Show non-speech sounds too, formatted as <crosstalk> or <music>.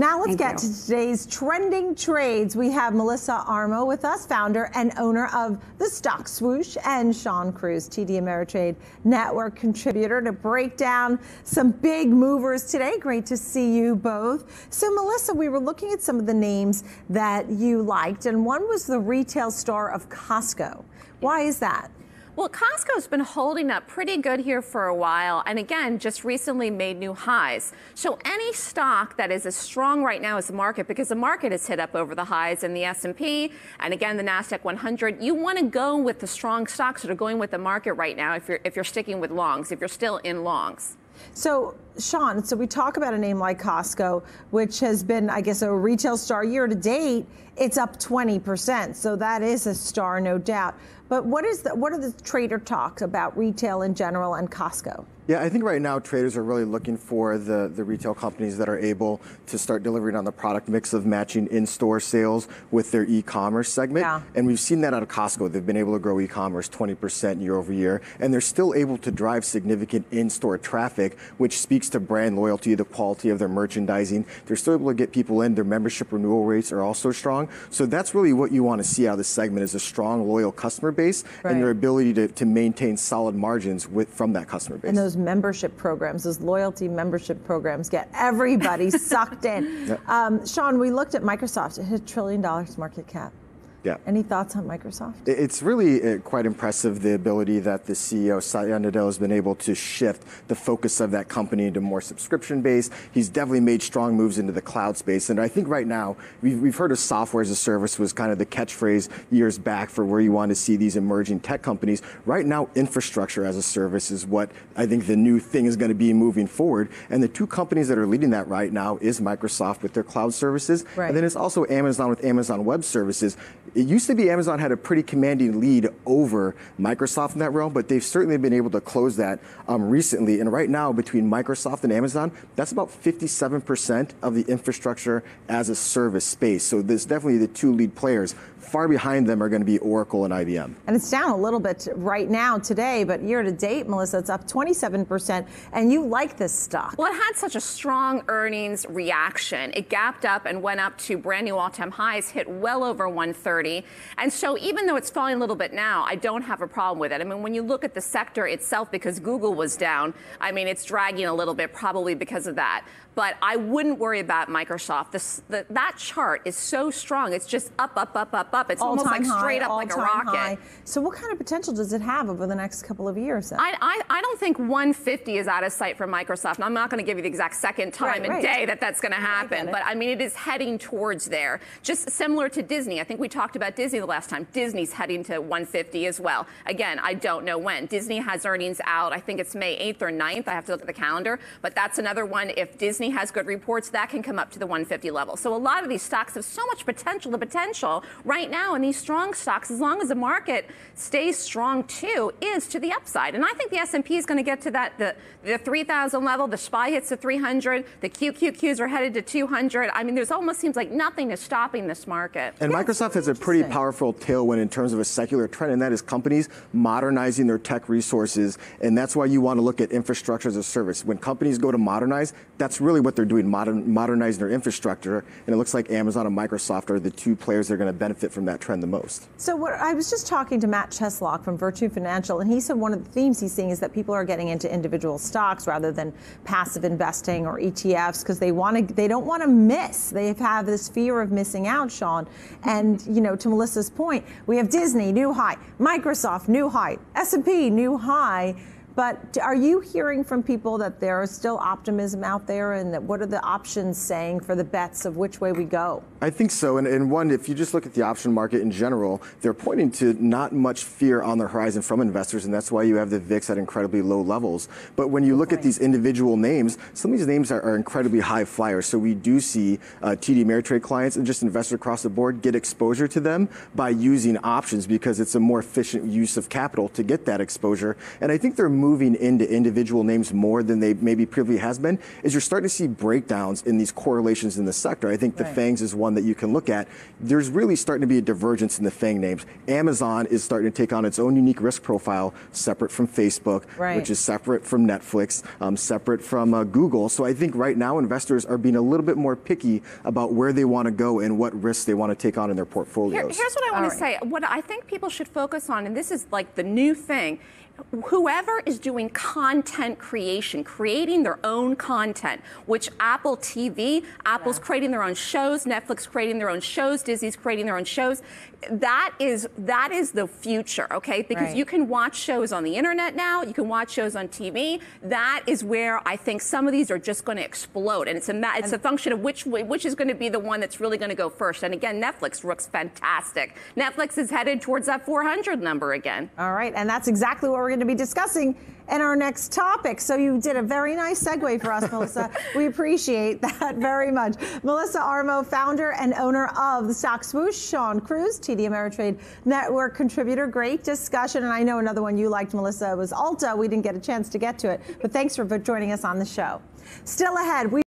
Now let's Thank get you. to today's trending trades. We have Melissa Armo with us, founder and owner of the Stock Swoosh, and Shawn Cruz, TD Ameritrade Network contributor, to break down some big movers today. Great to see you both. So, Melissa, we were looking at some of the names that you liked, and one was the retail star of Costco. Why is that? Well, Costco's been holding up pretty good here for a while, and again, just recently made new highs. So any stock that is as strong right now as the market, because the market has hit up over the highs in the S&P and again the Nasdaq 100, you want to go with the strong stocks that are going with the market right now. If you're if you're sticking with longs, if you're still in longs. So, Shawn, so we talk about a name like Costco, which has been, I guess, a retail star year to date. It's up 20%. So that is a star, no doubt. But what is the, what are the trader talks about retail in general and Costco? Yeah, I think right now traders are really looking for the, the retail companies that are able to start delivering on the product mix of matching in-store sales with their e-commerce segment. Yeah. And we've seen that out of Costco. They've been able to grow e-commerce 20% year over year, and they're still able to drive significant in-store traffic, which speaks to brand loyalty, the quality of their merchandising. They're still able to get people in. Their membership renewal rates are also strong. So that's really what you want to see out of this segment is a strong, loyal customer base right. and their ability to, to maintain solid margins with from that customer base. And those membership programs, those loyalty membership programs, get everybody <laughs> sucked in. Yep. Um, Shawn, we looked at Microsoft. It hit a trillion dollars market cap. Yeah. Any thoughts on Microsoft? It's really uh, quite impressive the ability that the CEO Satya Nadella has been able to shift the focus of that company into more subscription based. He's definitely made strong moves into the cloud space, and I think right now we've, we've heard of software as a service was kind of the catchphrase years back for where you want to see these emerging tech companies. Right now, infrastructure as a service is what I think the new thing is going to be moving forward, and the two companies that are leading that right now is Microsoft with their cloud services, right. and then it's also Amazon with Amazon Web Services it used to be Amazon had a pretty commanding lead over Microsoft in that realm, but they've certainly been able to close that um, recently. And right now, between Microsoft and Amazon, that's about 57% of the infrastructure as a service space. So there's definitely the two lead players. Far behind them are going to be Oracle and IBM. And it's down a little bit right now today, but year to date, Melissa, it's up 27%. And you like this stock. Well, it had such a strong earnings reaction. It gapped up and went up to brand new all time highs, hit well over 130. And so even though it's falling a little bit now, I don't have a problem with it. I mean, when you look at the sector itself, because Google was down, I mean, it's dragging a little bit probably because of that. But I wouldn't worry about Microsoft. This, the, that chart is so strong. It's just up, up, up, up, up. It's all almost like high, straight up like a rocket. High. So what kind of potential does it have over the next couple of years? I, I, I, don't think 150 is out of sight for Microsoft. And I'm not going to give you the exact second time right, and right. day that that's going to happen. But I mean, it is heading towards there. Just similar to Disney. I think we talked about Disney the last time. Disney's heading to 150 as well. Again, I don't know when. Disney has earnings out. I think it's May 8th or 9th. I have to look at the calendar. But that's another one. If Disney Disney has good reports, that can come up to the 150 level. So a lot of these stocks have so much potential. The potential right now in these strong stocks, as long as the market stays strong too, is to the upside. And I think the S&P is going to get to that the, the 3,000 level. The SPY hits the 300. The QQQs are headed to 200. I mean, there's almost seems like nothing is stopping this market. And yeah, Microsoft has a pretty powerful tailwind in terms of a secular trend, and that is companies modernizing their tech resources. And that's why you want to look at infrastructure as a service. When companies go to modernize, that's really what they're doing, modern, modernizing their infrastructure. And it looks like Amazon and Microsoft are the two players that are going to benefit from that trend the most. So what, I was just talking to Matt Cheslock from Virtu Financial, and he said one of the themes he's seeing is that people are getting into individual stocks rather than passive investing or ETFs because they want to, they don't want to miss. They have this fear of missing out, Shawn. And you know, to Melissa's point, we have Disney new high, Microsoft new high, S&P new high. But are you hearing from people that there is still optimism out there and that what are the options saying for the bets of which way we go? I think so. And, and one, if you just look at the option market in general, they're pointing to not much fear on the horizon from investors. And that's why you have the VIX at incredibly low levels. But when you look at these individual names, some of these names are, are incredibly high flyers. So we do see uh, TD Ameritrade clients and just investors across the board get exposure to them by using options because it's a more efficient use of capital to get that exposure. And I think they're moving moving into individual names more than they maybe previously has been is you're starting to see breakdowns in these correlations in the sector. I think the. FANGs is one that you can look at. There's really starting to be a divergence in the FANG names. Amazon is starting to take on its own unique risk profile, separate from Facebook, right. which is separate from Netflix, um, separate from uh, Google. So I think right now investors are being a little bit more picky about where they want to go and what risks they want to take on in their portfolios. Here, here's what I want to say. What I think people should focus on, and this is like the new thing whoever is doing content creation, creating their own content, which Apple TV, Apple's yeah. creating their own shows, Netflix creating their own shows, Disney's creating their own shows. That is that is the future, okay? Because right. you can watch shows on the internet now, you can watch shows on TV. That is where I think some of these are just going to explode, and it's a it's a function of which which is going to be the one that's really going to go first. And again, Netflix looks fantastic. Netflix is headed towards that 400 number again. All right, and that's exactly what we're going to be discussing in our next topic. So you did a very nice segue for us, Melissa. <laughs> We appreciate that very much. Melissa Armo, founder and owner of the Stock Swoosh, Shawn Cruz, TD Ameritrade Network contributor. Great discussion. And I know another one you liked, Melissa, was Ulta. We didn't get a chance to get to it, but thanks for joining us on the show. Still ahead, we